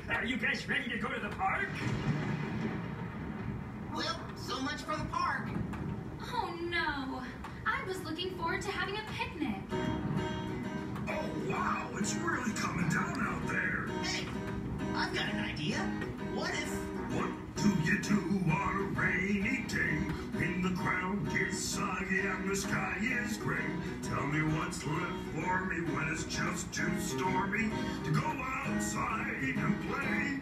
Chucky. Are you guys ready to go to the park? Well, so much for the park. Oh no! I was looking forward to having a picnic. Oh, wow, it's really coming down out there. Hey, I've got an idea. Ground gets soggy and the sky is gray? Tell me what's left for me when it's just too stormy to go outside and play.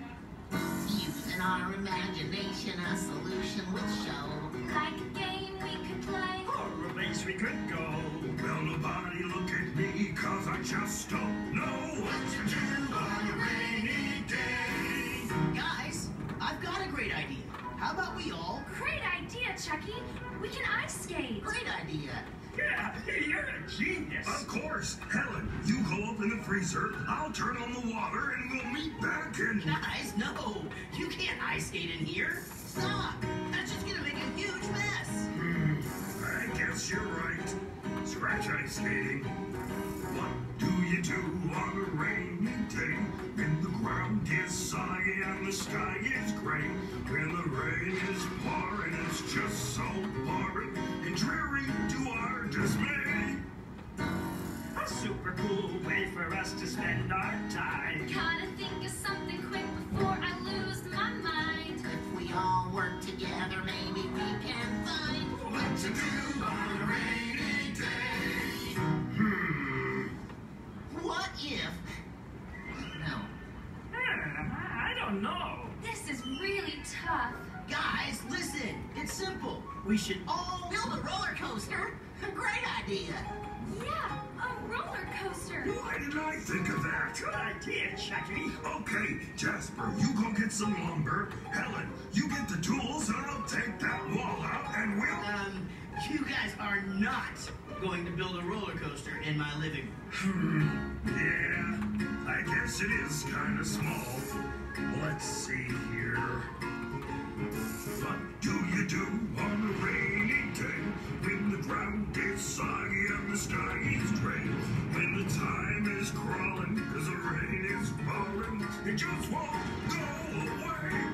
Using our imagination, a solution would show. Like a game we could play. Or a place we could go. Well, nobody look at me, cause I just don't know what to do on a rainy day. Guys, I've got a great idea. How about we. Great idea, Chucky. We can ice skate. Great idea. Yeah, you're a genius. Of course, Helen, you go up in the freezer, I'll turn on the water, and we'll meet back in. Guys, no. You can't ice skate in here. Stop. That's just gonna make a huge mess. Hmm. I guess you're right. Scratch ice skating. What do you do on a rainy day when the ground is soggy and the sky is gray? When the rain is pouring, it's just so boring and dreary to our dismay. A super cool way for us to spend our time. Gotta think of something quick before I lose my mind. If we all work together, maybe we can find... What to do on a rainy day? Hmm. What if... No. Hmm, I don't know. This is really tough. Guys, listen. It's simple. We should all build a roller coaster. Great idea. Yeah, a roller coaster. Why didn't I think of that? Good idea, Chucky. Okay, Jasper, you go get some lumber. Helen, you get the tools, and I'll take that wall out, and we'll. Um, you guys are not going to build a roller coaster in my living room. Hmm, yeah, I guess it is kind of small. Let's see Time is crawling because the rain is falling, it just won't go away.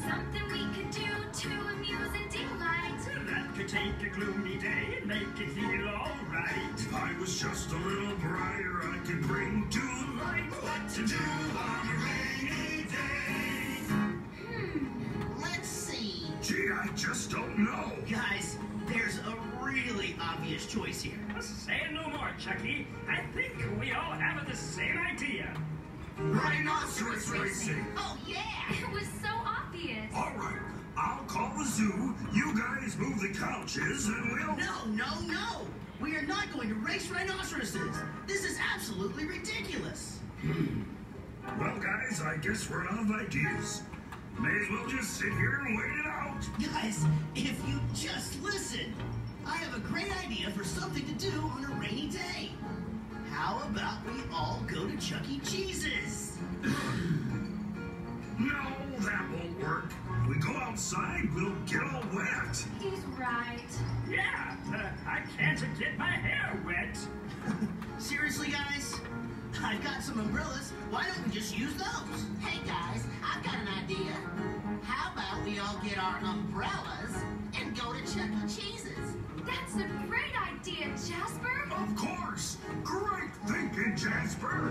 Something we could do to amuse and delight. That could take a gloomy day and make it feel alright. If I was just a little brighter, I could bring to light what to do on a rainy day. Hmm. Let's see. Gee, I just don't know. Guys, there's a really obvious choice here. Say no more, Chucky. I think we all have the same idea. Rhinoceros racing. Oh, yeah! It was so obvious. All right, I'll call the zoo. You guys move the couches, and we'll. No, no, no! We are not going to race rhinoceroses. This is absolutely ridiculous. Hmm. Well, guys, I guess we're out of ideas. May as well just sit here and wait it out. Guys, if you just listen, I have a great idea for something to do on a rainy day. How about we all go to Chuck E. Cheese's? No, that won't work. If we go outside, we'll get all wet. He's right. Yeah, uh, I can't get my hair wet. Seriously, guys? I've got some umbrellas. Why don't we just use those? Hey, guys, I've got an idea. How about we all get our umbrellas That's a great idea, Jasper. Of course. Great thinking, Jasper.